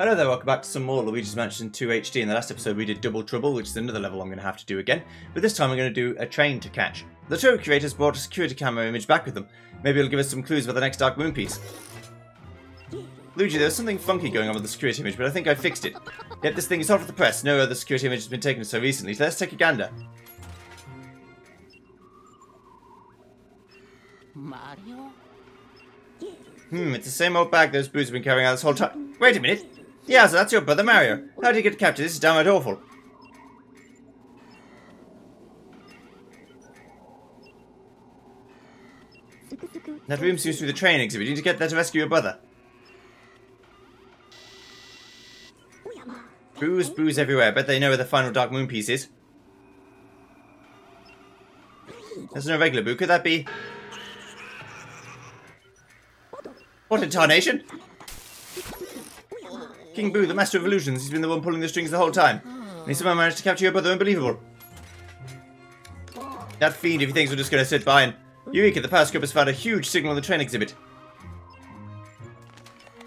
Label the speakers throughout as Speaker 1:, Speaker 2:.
Speaker 1: Hello there, welcome back to some more Luigi's Mansion 2 HD. In the last episode we did Double Trouble, which is another level I'm going to have to do again, but this time I'm going to do a train to catch. The tour curators brought a security camera image back with them. Maybe it'll give us some clues about the next Dark Moon piece. Luigi, there's something funky going on with the security image, but I think I fixed it. Yet this thing is hot for the press. No other security image has been taken so recently, so let's take a gander.
Speaker 2: Mario?
Speaker 1: Hmm, it's the same old bag those boos have been carrying out this whole time. Wait a minute. Yeah, so that's your brother Mario. How did you get captured? This is downright awful. That room seems to be the train exhibit. You need to get there to rescue your brother. Boos, boos everywhere. Bet they know where the final Dark Moon piece is. There's no regular boo. Could that be... What a tarnation? King Boo, the master of illusions, he's been the one pulling the strings the whole time. Oh. And he somehow managed to capture your brother, unbelievable. That fiend, if he thinks we're just going to sit by and... Eureka, the periscope has found a huge signal in the train exhibit.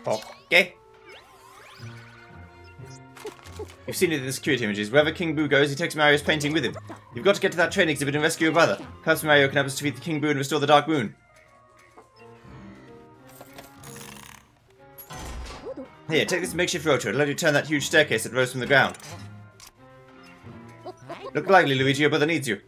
Speaker 1: Okay. You've seen it in the security images. Wherever King Boo goes, he takes Mario's painting with him. You've got to get to that train exhibit and rescue your brother. Perhaps Mario can help us defeat the King Boo and restore the Dark Moon. Here, take this makeshift rotor. It'll let you turn that huge staircase that rose from the ground. Look lively, Luigi. Your brother needs you.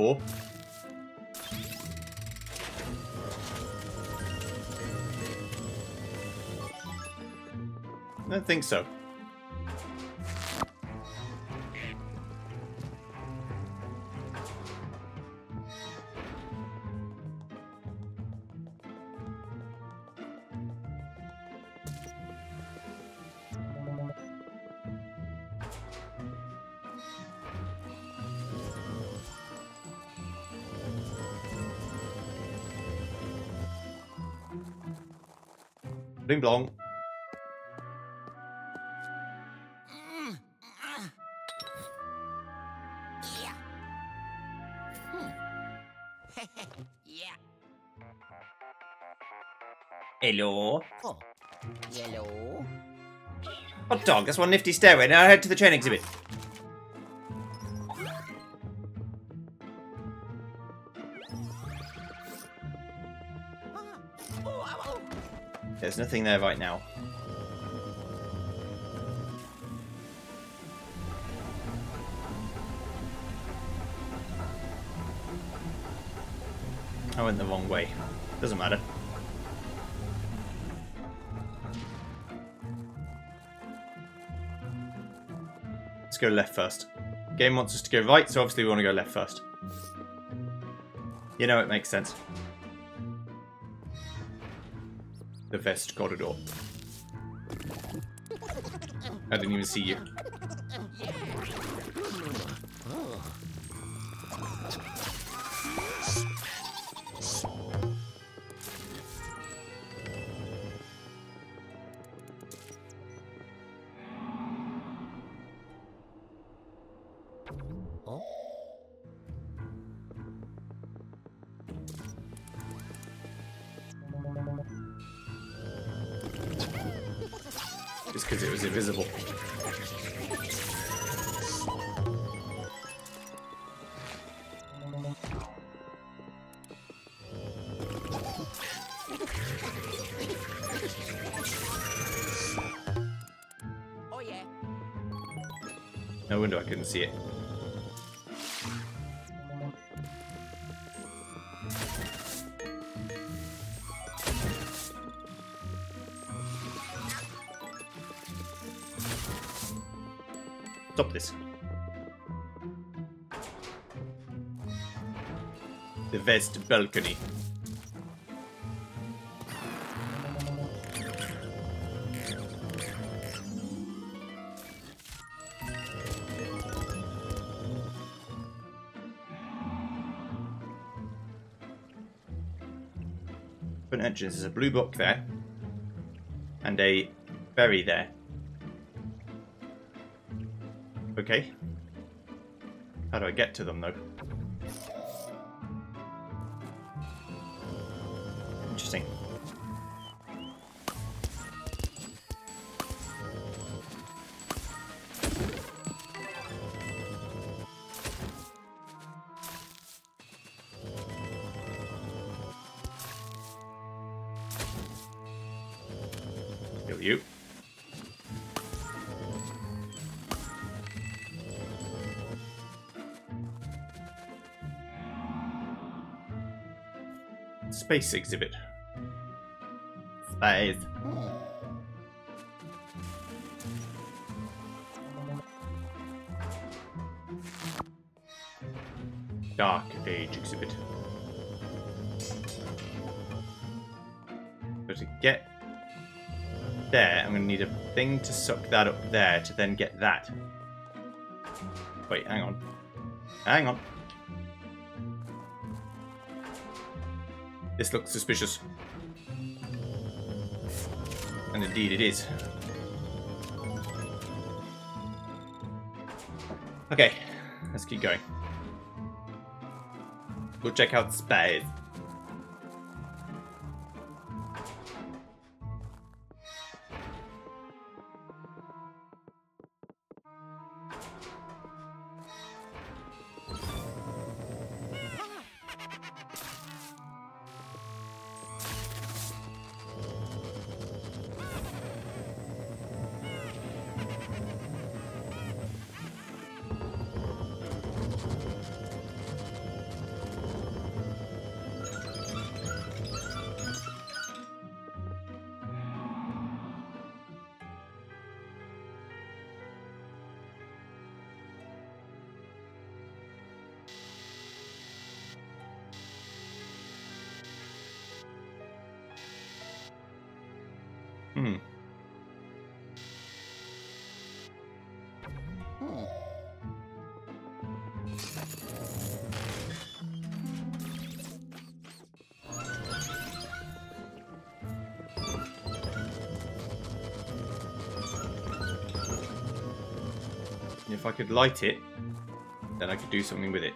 Speaker 1: Before? I don't think so. Bling blong.
Speaker 2: Yeah. Hmm. yeah.
Speaker 1: Hello.
Speaker 2: Oh. Yellow.
Speaker 1: Hot dog, that's one nifty stairway. Now head to the train exhibit. Nothing there right now. I went the wrong way. Doesn't matter. Let's go left first. Game wants us to go right, so obviously we want to go left first. You know, it makes sense. The vest corridor. I didn't even see you. Couldn't see it. Stop this. The west balcony. There's a blue book there. And a berry there. Okay. How do I get to them, though? Space exhibit. Space. Dark Age exhibit. So to get there, I'm going to need a thing to suck that up there to then get that. Wait, hang on. Hang on. This looks suspicious. And indeed it is. Okay, let's keep going. Go check out the
Speaker 2: space.
Speaker 1: If I could light it, then I could do something with it.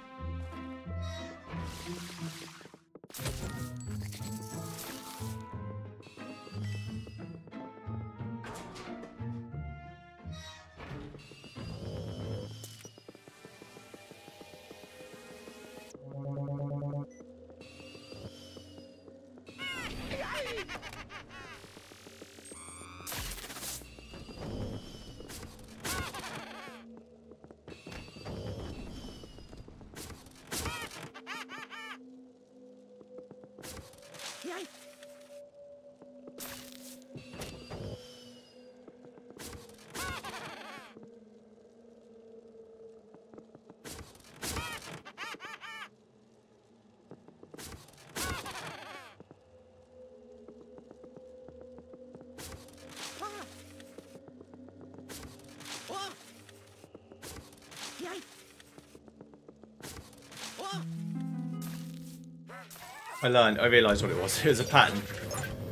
Speaker 1: I learned, I realised what it was. It was a pattern.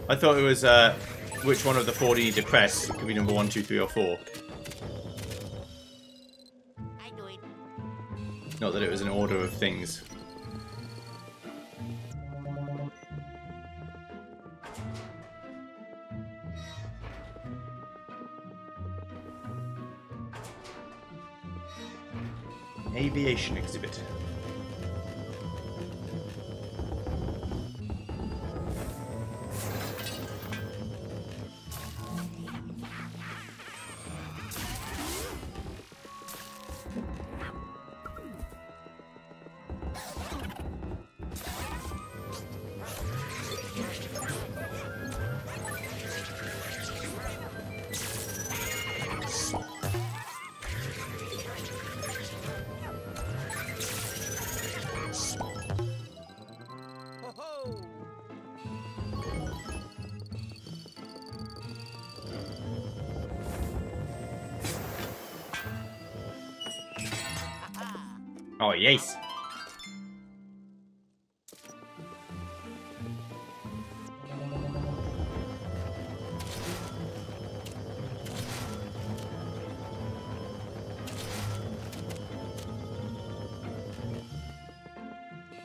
Speaker 1: I thought it was uh, which one of the 4D depressed could be number one, two, three, or 4.
Speaker 2: I do it.
Speaker 1: Not that it was an order of things. Aviation exhibit. Oh, yes.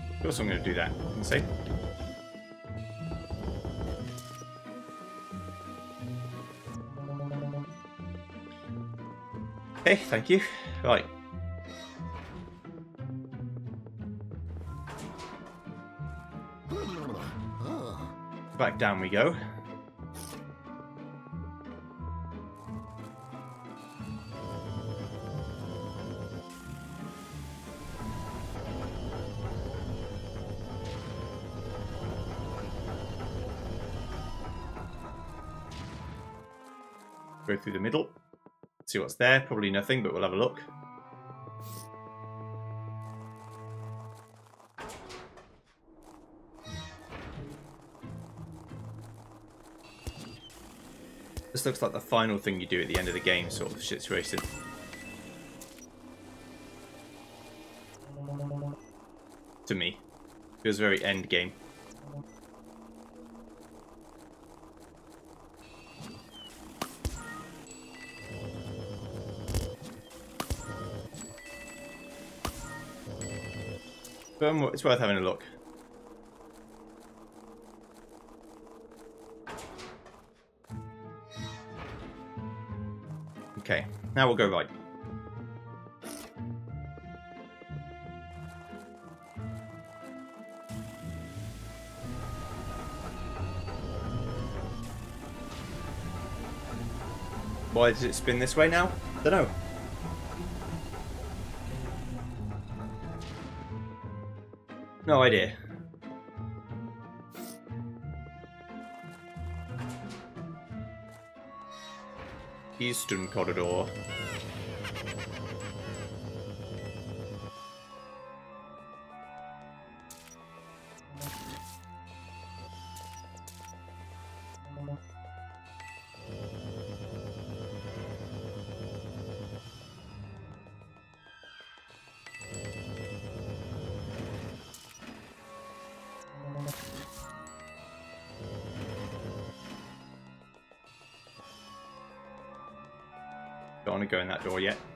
Speaker 1: Of course I'm going to do that. Let's see. Okay, thank you. Right. Back down we go. Go through the middle. See what's there. Probably nothing, but we'll have a look. This looks like the final thing you do at the end of the game sort of situation. To me. Feels very end game. But um, it's worth having a look. Now we'll go right. Why does it spin this way now? Don't know. No idea. Eastern Corridor. That door yet.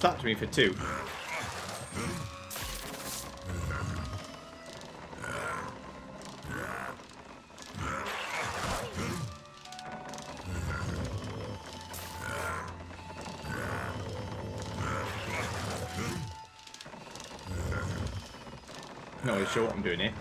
Speaker 1: Slapped me for two. Not really sure what I'm doing here.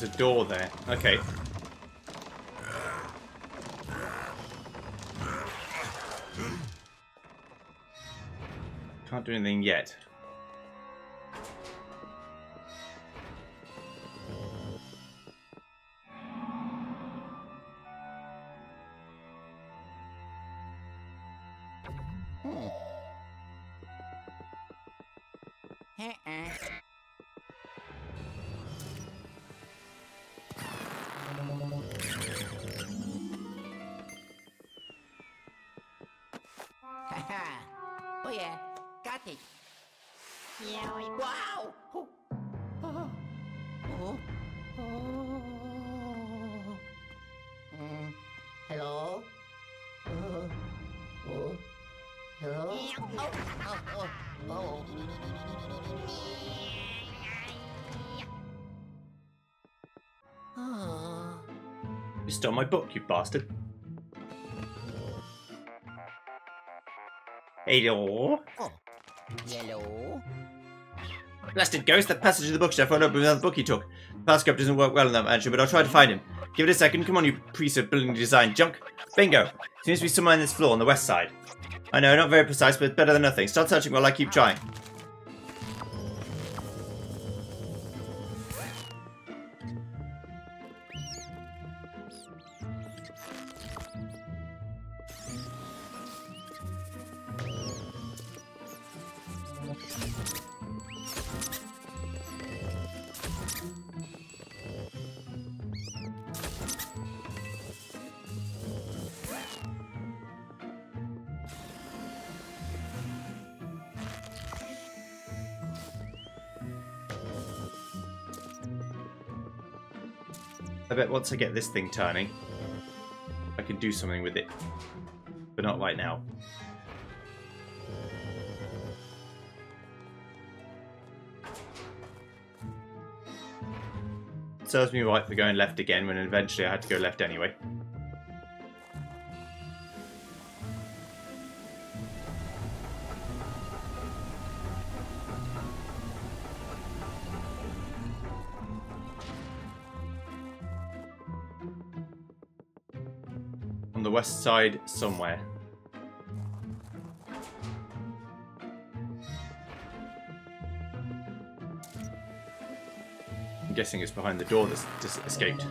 Speaker 1: There's a door there. Okay. Can't do anything yet.
Speaker 2: Uh-uh.
Speaker 1: You stole my book, you bastard.
Speaker 2: Oh. Hello?
Speaker 1: Blasted ghost, that passage in the bookshelf won't open the book he took. Passcode doesn't work well in that mansion, but I'll try to find him. Give it a second. Come on, you piece of building design junk. Bingo. Seems to be somewhere on this floor on the west side. I know, not very precise, but better than nothing. Start searching while I keep trying. I bet once I get this thing turning, I can do something with it. But not right now. Serves me right for going left again when eventually I had to go left anyway. West side somewhere. I'm guessing it's behind the door that's just escaped.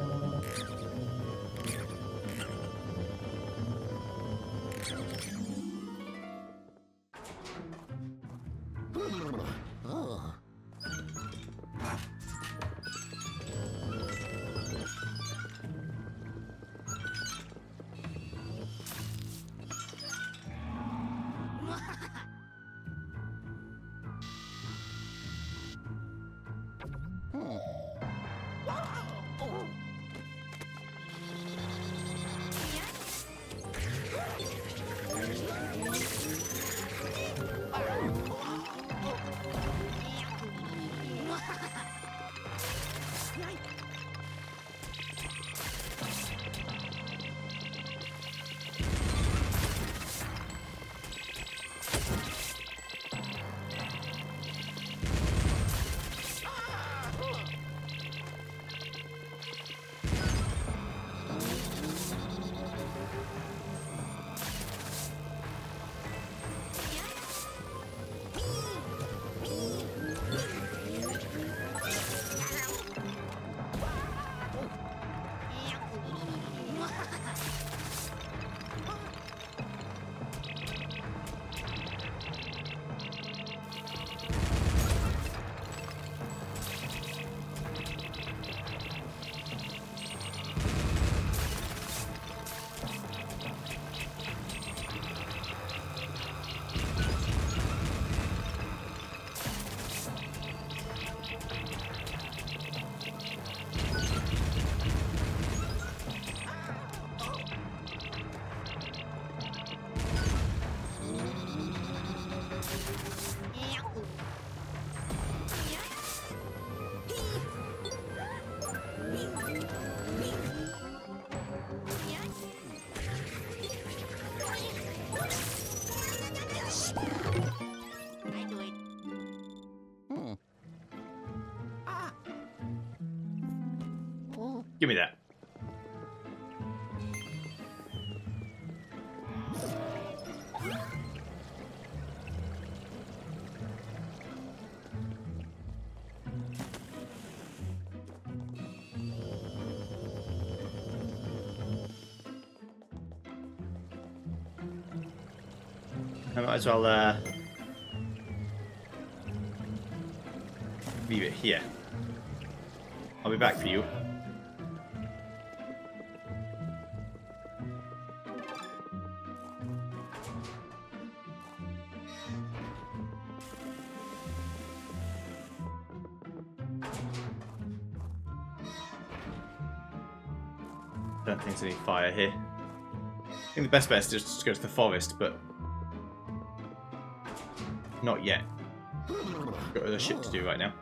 Speaker 2: I
Speaker 1: might as well uh, leave it here. I'll be back for you. Don't think there's any fire here. I think the best bet is just to go to the forest, but not yet. Got other shit to do right now.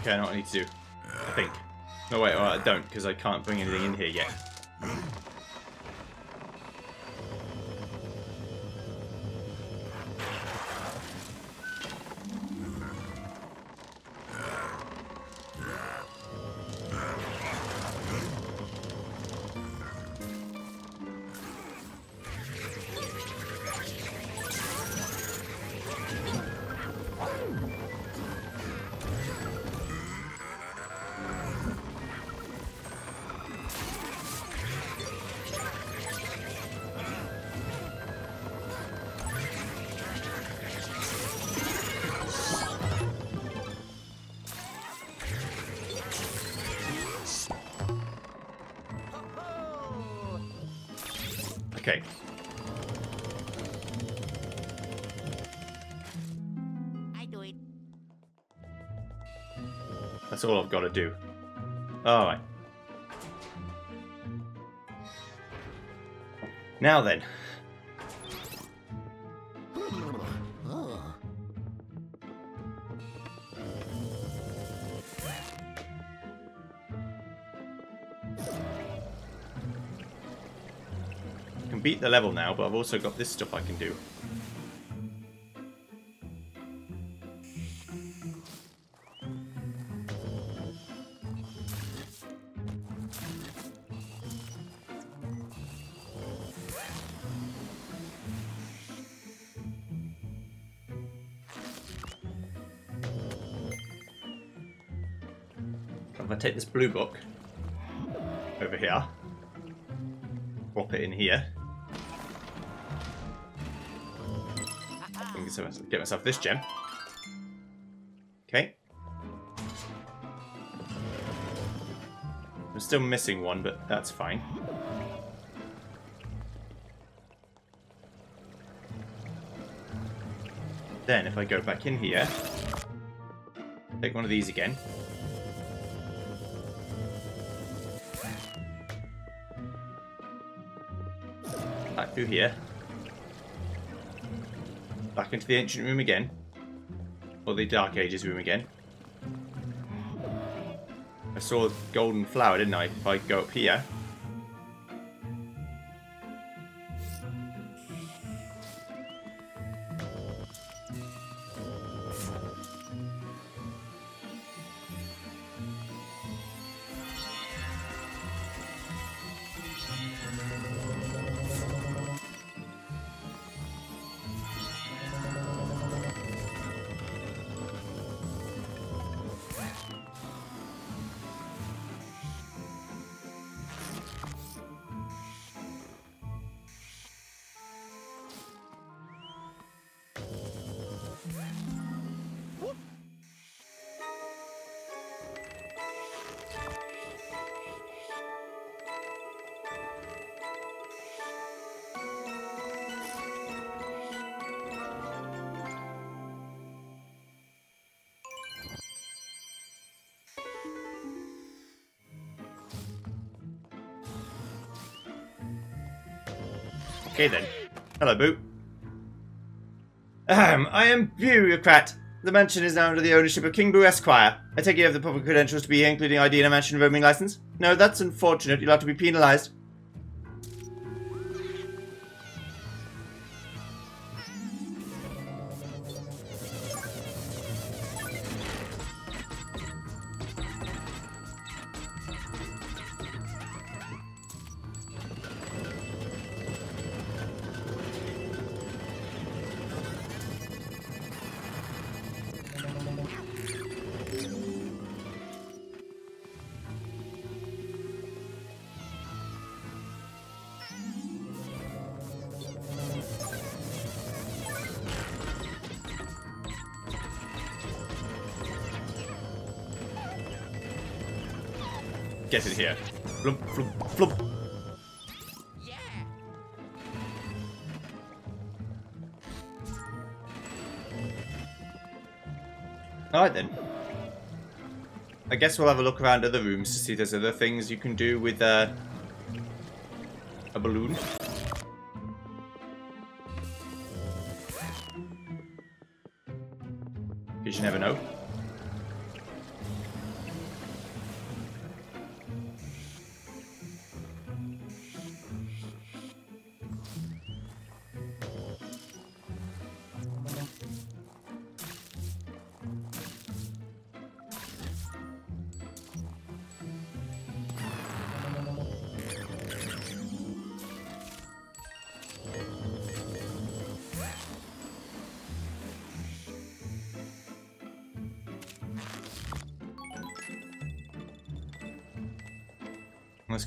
Speaker 1: Okay, I know what I need to do. I think. No, wait, well, I don't, because I can't bring anything in here yet. Got to do. Alright. Now then. I can beat the level now, but I've also got this stuff I can do. Blue book over here, drop it in here, get myself this gem. Okay. I'm still missing one, but that's fine. Then, if I go back in here, take one of these again. Here. Back into the ancient room again. Or the Dark Ages room again. I saw golden flower, didn't I? If I go up here. Okay then. Hello, Boo. I am Bureaucrat. The mansion is now under the ownership of King Boo Esquire. I take you have the proper credentials to be here, including ID and a mansion roaming license? No, that's unfortunate. You'll have to be penalised. Here. Flump, flump, flump.
Speaker 2: Yeah.
Speaker 1: Alright then. I guess we'll have a look around other rooms to see if there's other things you can do with uh, a balloon. Because you never know.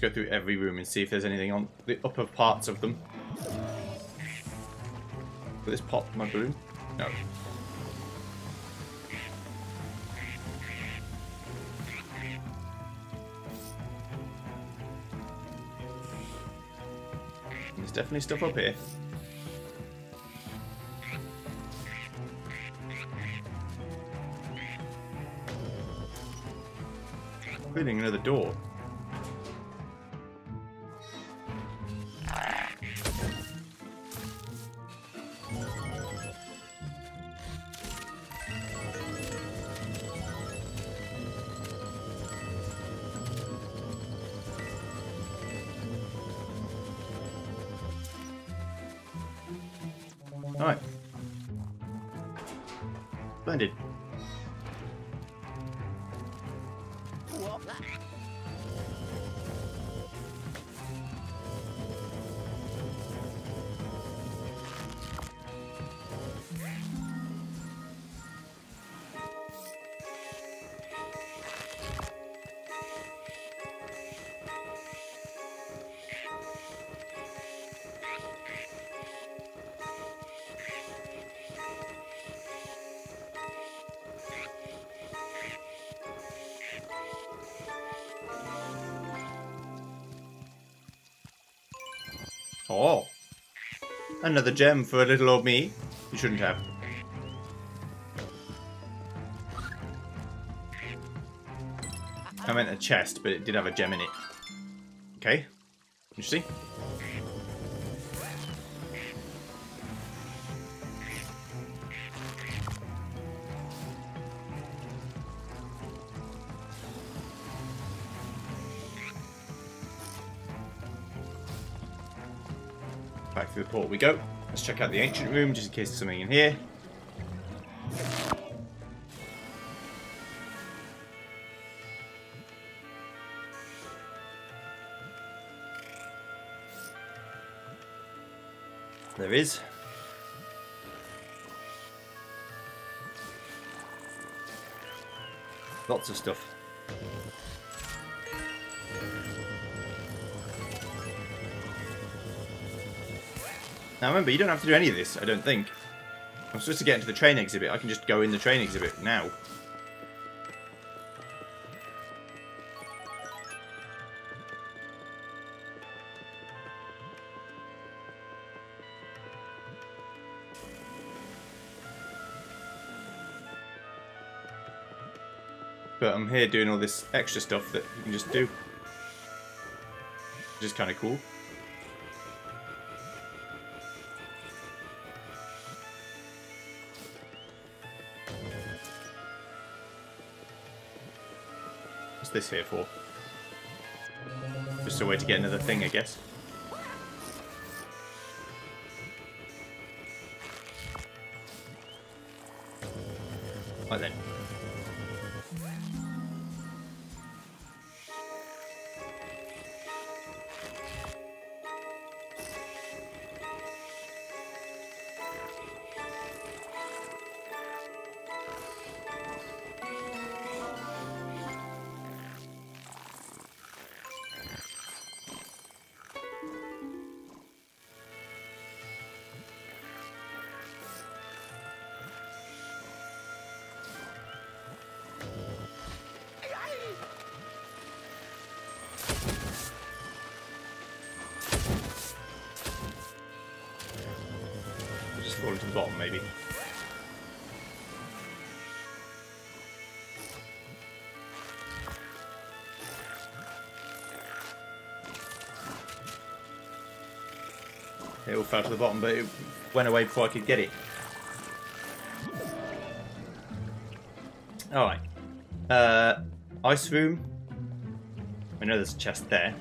Speaker 1: Go through every room and see if there's anything on the upper parts of them. Will this pop my balloon? No. There's definitely stuff up here. Including another door. Another gem for a little old me. You shouldn't have. I meant a chest, but it did have a gem in it. Okay. Interesting. Through the port we go. Let's check out the ancient room, just in case there's something in here. There is. Lots of stuff. Now remember, you don't have to do any of this, I don't think. I'm supposed to get into the train exhibit. I can just go in the train exhibit now. But I'm here doing all this extra stuff that you can just do. Which is kind of cool. This here for? Just a way to get another thing, I guess. Right then. It all fell to the bottom, but it went away before I could get it. Alright. Uh, ice room. I know there's a chest there.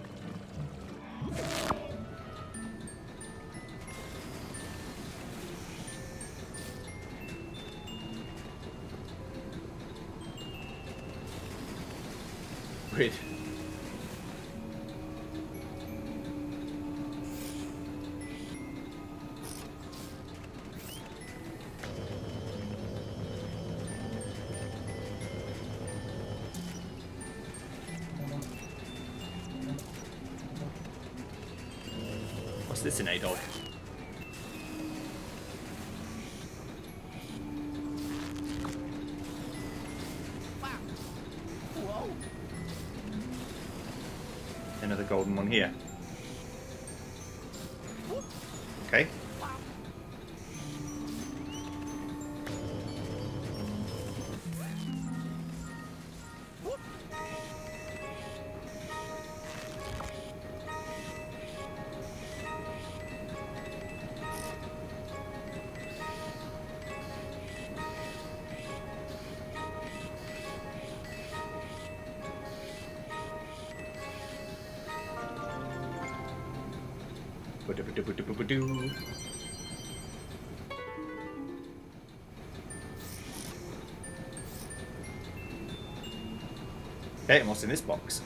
Speaker 1: Okay, and what's in this box?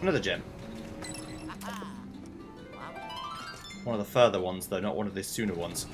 Speaker 1: Another gem. One of the further ones, though, not one of the sooner ones.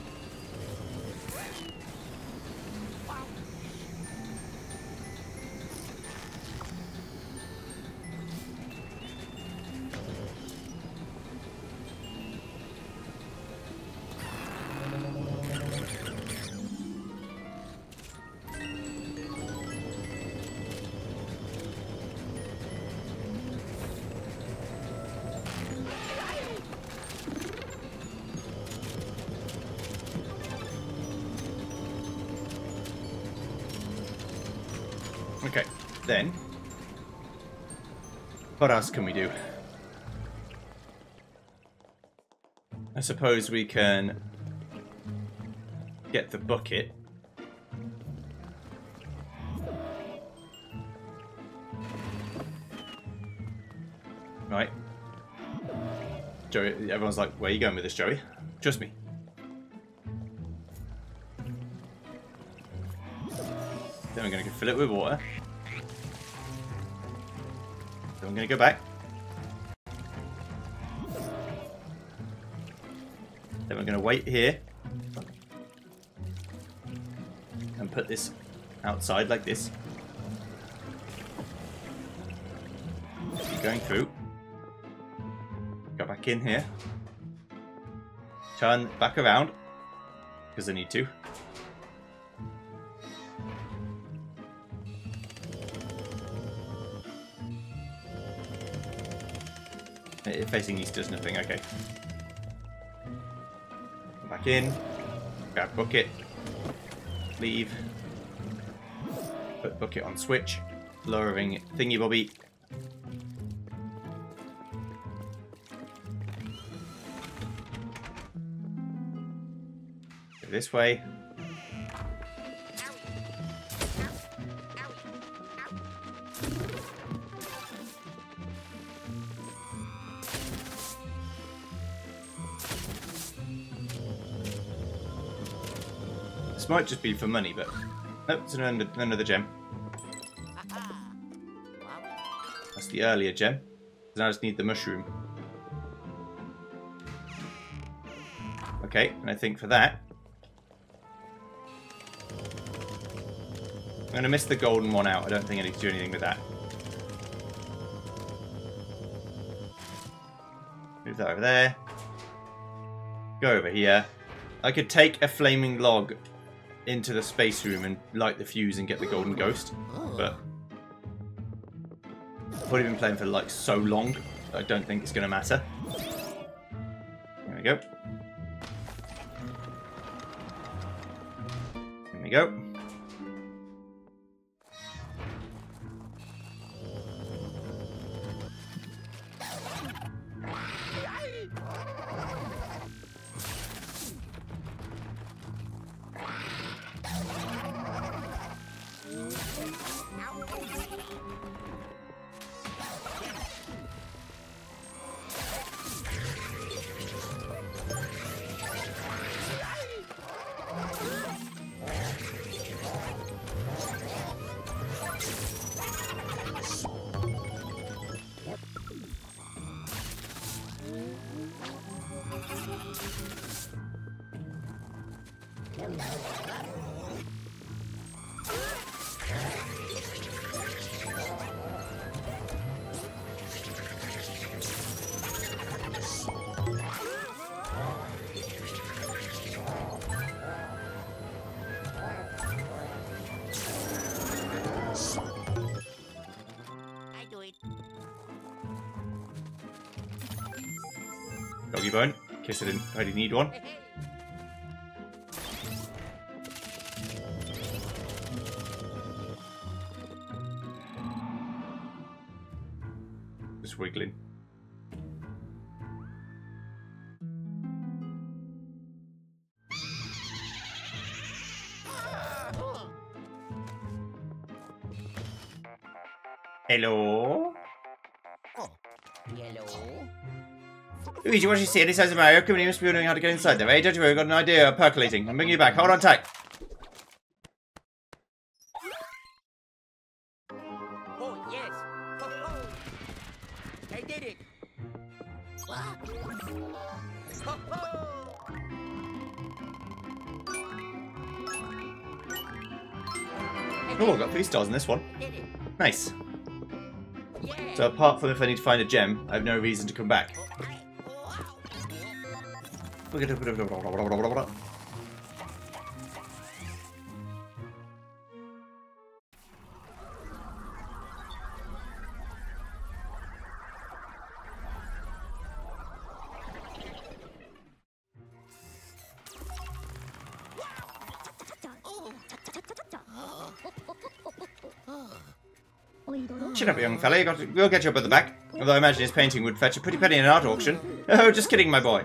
Speaker 1: Okay, then. What else can we do? I suppose we can get the bucket. Right. Joey, everyone's like, where are you going with this, Joey? Trust me. Fill it with water. Then I'm going to go back. Then we're going to wait here. And put this outside like this. Keep going through. Go back in here. Turn back around. Because I need to. Facing east does nothing, okay. Come back in. Grab bucket. Leave. Put bucket on switch. Lowering thingy bobby. This way. This might just be for money, but nope, it's another, another gem. That's the earlier gem. Now I just need the mushroom. Okay, and I think for that, I'm going to miss the golden one out. I don't think I need to do anything with that. Move that over there. Go over here. I could take a flaming log into the space room and light the fuse and get the golden ghost, oh. but I've already been playing for like so long, I don't think it's going to matter. There we go. There we go. Doggy bone, in case I didn't already need one. Just wiggling. Hello? Luigi, what do you see? Any signs of Mario? Come you must be wondering how to get inside there, eh? Don't you worry, I've got an idea of percolating. I'm bringing you back. Hold on tight.
Speaker 2: Oh, yes. Ho, ho. I did it. What? Ho, ho.
Speaker 1: Oh, I've got three stars in this one. Nice. So apart from if I need to find a gem, I have no reason to come back. Chin up, young fella. You got to, we'll get your brother back. Although I imagine his painting would fetch a pretty penny in an art auction. Oh, just kidding, my boy.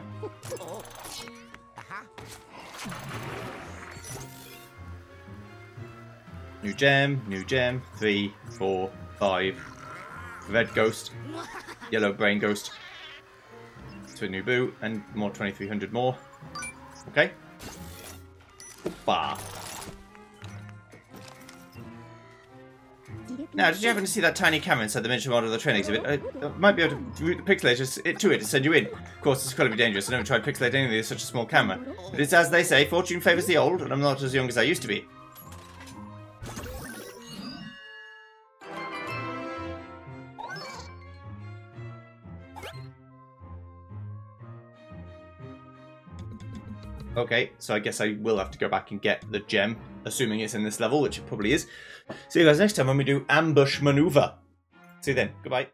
Speaker 1: Gem, new gem. Three, four, five. Red ghost. Yellow brain ghost. To a new boo. And more 2300 more. Okay. Bah. Now, did you happen to see that tiny camera inside the miniature model of the train exhibit? I, I might be able to route the pixelators it to it to send you in. Of course, it's incredibly dangerous. I never tried to pixelate anything with such a small camera. But it's as they say, fortune favours the old, and I'm not as young as I used to be. Okay, so I guess I will have to go back and get the gem, assuming it's in this level, which it probably is. See you guys next time when we do Ambush Maneuver. See you then. Goodbye.